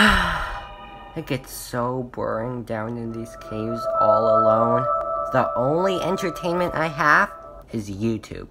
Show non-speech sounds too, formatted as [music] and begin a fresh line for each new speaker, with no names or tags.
[sighs] it gets so boring down in these caves all alone. The only entertainment I have is YouTube.